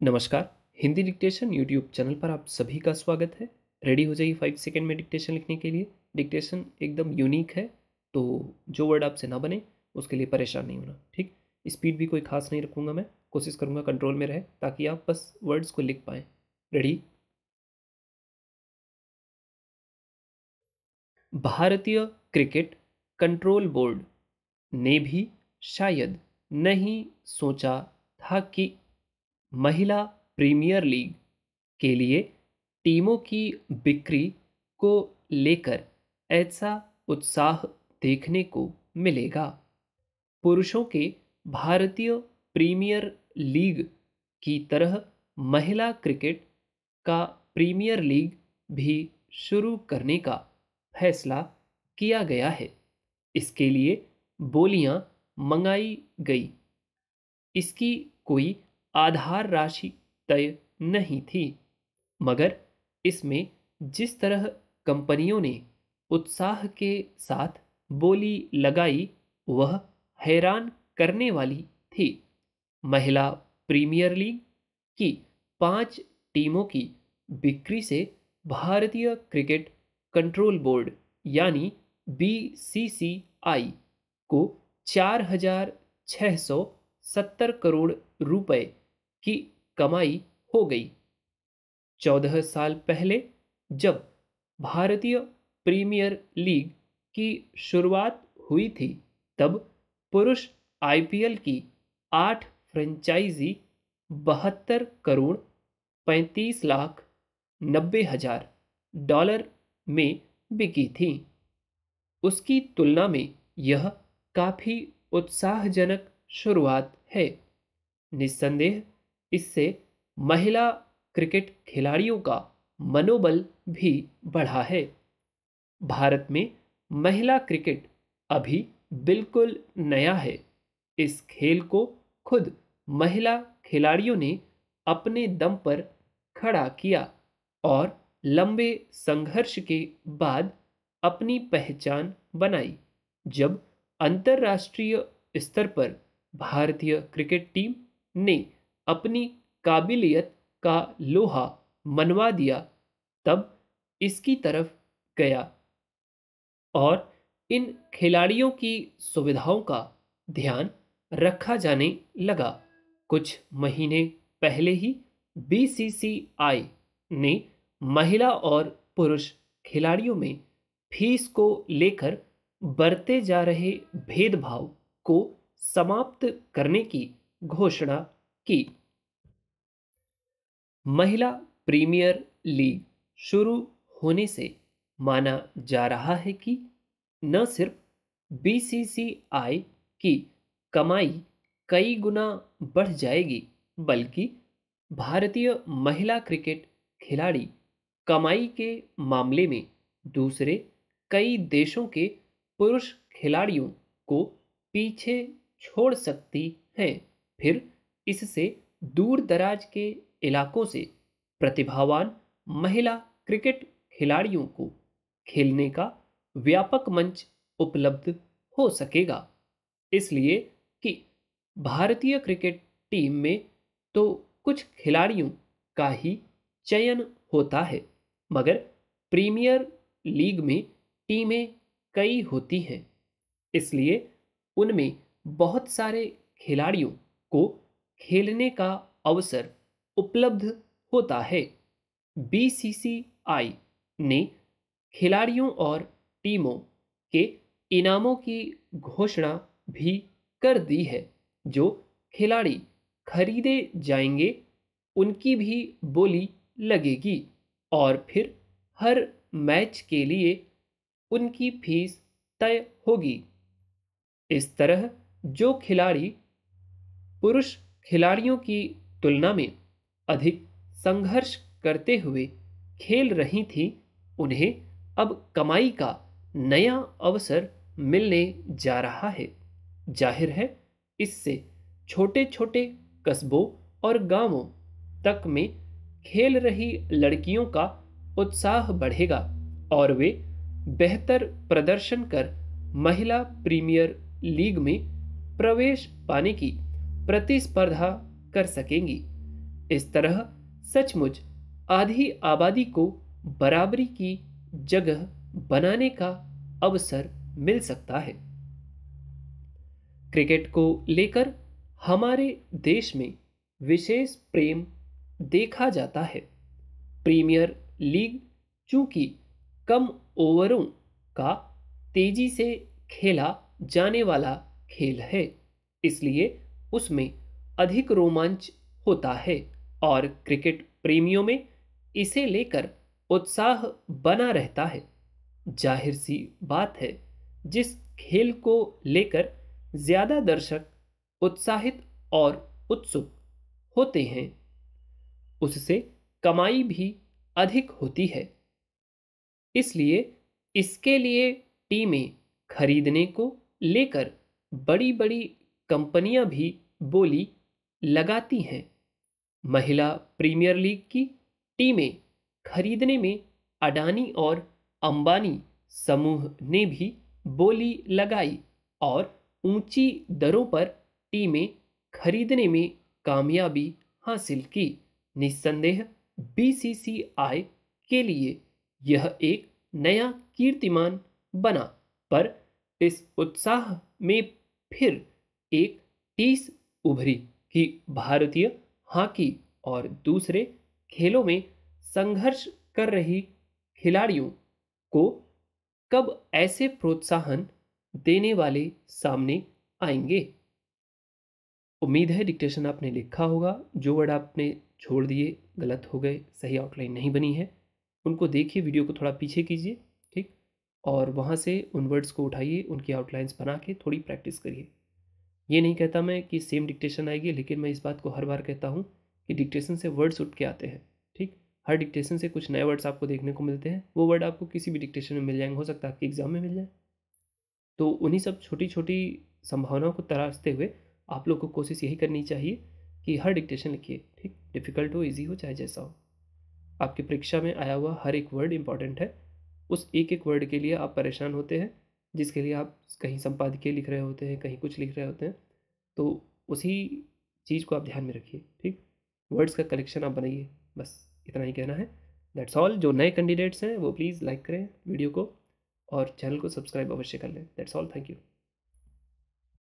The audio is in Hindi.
नमस्कार, हिंदी डिक्टेशन यूट्यूब चैनल पर आप सभी का स्वागत है। रेडी हो जाइए फाइव सेकेंड में डिक्टेशन लिखने के लिए। डिक्टेशन एकदम यूनिक है तो जो वर्ड आपसे ना बने, उसके लिए परेशान नहीं होना, ठीक? स्पीड भी कोई खास नहीं रखूँगा मैं, कोशिश करूँगा कंट्रोल में रहे, ताकि आप बस वर्ड्स को लिख पाएँ। रेडी? भारतीय क्रिकेट कंट्रोल बोर्ड ने भी शायद नहीं सोचा था कि महिला प्रीमियर लीग के लिए टीमों की बिक्री को लेकर ऐसा उत्साह देखने को मिलेगा। पुरुषों के भारतीय प्रीमियर लीग की तरह महिला क्रिकेट का प्रीमियर लीग भी शुरू करने का फैसला किया गया है। इसके लिए बोलियाँ मंगाई गई। इसकी कोई आधार राशि तय नहीं थी। मगर इसमें जिस तरह कंपनियों ने उत्साह के साथ बोली लगाई, वह हैरान करने वाली थी। महिला प्रीमियर लीग की पाँच टीमों की बिक्री से भारतीय क्रिकेट कंट्रोल बोर्ड यानी बीसीसीआई को चार हज़ार छः सौ सत्तर करोड़ रुपए की कमाई हो गई। चौदह साल पहले जब भारतीय प्रीमियर लीग की शुरुआत हुई थी, तब पुरुष आईपीएल की आठ फ्रेंचाइजी बहत्तर करोड़ पैंतीस लाख नब्बे हज़ार डॉलर में बिकी थी। उसकी तुलना में यह काफ़ी उत्साहजनक शुरुआत है। निस्संदेह इससे महिला क्रिकेट खिलाड़ियों का मनोबल भी बढ़ा है। भारत में महिला क्रिकेट अभी बिल्कुल नया है। इस खेल को खुद महिला खिलाड़ियों ने अपने दम पर खड़ा किया और लंबे संघर्ष के बाद अपनी पहचान बनाई, जब अंतर्राष्ट्रीय स्तर पर भारतीय क्रिकेट टीम ने अपनी काबिलियत का लोहा मनवा दिया, तब इसकी तरफ़ गया और इन खिलाड़ियों की सुविधाओं का ध्यान रखा जाने लगा। कुछ महीने पहले ही बीसीसीआई ने महिला और पुरुष खिलाड़ियों में फ़ीस को लेकर बढ़ते जा रहे भेदभाव को समाप्त करने की घोषणा की। महिला प्रीमियर लीग शुरू होने से माना जा रहा है कि न सिर्फ़ बीसीसीआई की कमाई कई गुना बढ़ जाएगी, बल्कि भारतीय महिला क्रिकेट खिलाड़ी कमाई के मामले में दूसरे कई देशों के पुरुष खिलाड़ियों को पीछे छोड़ सकती हैं। फिर इससे दूर दराज के इलाकों से प्रतिभावान महिला क्रिकेट खिलाड़ियों को खेलने का व्यापक मंच उपलब्ध हो सकेगा। इसलिए कि भारतीय क्रिकेट टीम में तो कुछ खिलाड़ियों का ही चयन होता है, मगर प्रीमियर लीग में टीमें कई होती हैं। इसलिए उनमें बहुत सारे खिलाड़ियों को खेलने का अवसर उपलब्ध होता है। बीसीसीआई ने खिलाड़ियों और टीमों के इनामों की घोषणा भी कर दी है, जो खिलाड़ी खरीदे जाएँगे, उनकी भी बोली लगेगी और फिर हर मैच के लिए उनकी फ़ीस तय होगी। इस तरह जो खिलाड़ी पुरुष खिलाड़ियों की तुलना में अधिक संघर्ष करते हुए खेल रही थी, उन्हें अब कमाई का नया अवसर मिलने जा रहा है। ज़ाहिर है, इससे छोटे छोटे कस्बों और गाँवों तक में खेल रही लड़कियों का उत्साह बढ़ेगा और वे बेहतर प्रदर्शन कर महिला प्रीमियर लीग में प्रवेश पाने की प्रतिस्पर्धा कर सकेंगी। इस तरह सचमुच आधी आबादी को बराबरी की जगह बनाने का अवसर मिल सकता है। क्रिकेट को लेकर हमारे देश में विशेष प्रेम देखा जाता है। प्रीमियर लीग चूँकि कम ओवरों का तेज़ी से खेला जाने वाला खेल है, इसलिए उसमें अधिक रोमांच होता है और क्रिकेट प्रेमियों में इसे लेकर उत्साह बना रहता है। ज़ाहिर सी बात है, जिस खेल को लेकर ज़्यादा दर्शक उत्साहित और उत्सुक होते हैं, उससे कमाई भी अधिक होती है। इसलिए इसके लिए टीमें खरीदने को लेकर बड़ी बड़ी कंपनियाँ भी बोली लगाती हैं। महिला प्रीमियर लीग की टीमें खरीदने में अडानी और अंबानी समूह ने भी बोली लगाई और ऊँची दरों पर टीमें खरीदने में कामयाबी हासिल की। निस्संदेह बीसीसीआई के लिए यह एक नया कीर्तिमान बना, पर इस उत्साह में फिर एक टीस उभरी कि भारतीय हॉकी और दूसरे खेलों में संघर्ष कर रही खिलाड़ियों को कब ऐसे प्रोत्साहन देने वाले सामने आएँगे? उम्मीद है डिक्टेशन आपने लिखा होगा, जो वर्ड आपने छोड़ दिए, गलत हो गए, सही आउटलाइन नहीं बनी है, उनको देखिए, वीडियो को थोड़ा पीछे कीजिए, ठीक? और वहाँ से उन वर्ड्स को उठाइए, उनकी आउटलाइंस बना के थोड़ी प्रैक्टिस करिए। ये नहीं कहता मैं कि सेम डिक्टेशन आएगी, लेकिन मैं इस बात को हर बार कहता हूँ कि डिक्टेशन से वर्ड्स उठ के आते हैं, ठीक? हर डिक्टेशन से कुछ नए वर्ड्स आपको देखने को मिलते हैं। वो वर्ड आपको किसी भी डिक्टेशन में मिल जाएँगे, हो सकता है आपके एग्ज़ाम में मिल जाए। तो उन्हीं सब छोटी छोटी संभावनाओं को तराशते हुए आप लोग को कोशिश यही करनी चाहिए कि हर डिक्टेशन लिखिए, ठीक? डिफ़िकल्ट हो ईजी हो, चाहे जैसा हो। आपकी परीक्षा में आया हुआ हर एक वर्ड इंपॉर्टेंट है। उस एक एक वर्ड के लिए आप परेशान होते हैं। जिसके लिए आप कहीं संपादकीय लिख रहे होते हैं, कहीं कुछ लिख रहे होते हैं तो उसी चीज़ को आप ध्यान में रखिए, ठीक? वर्ड्स का कलेक्शन आप बनाइए, बस इतना ही कहना है। दैट्स ऑल जो नए कैंडिडेट्स हैं, वो प्लीज़ लाइक करें वीडियो को और चैनल को सब्सक्राइब अवश्य कर लें। That's all thank you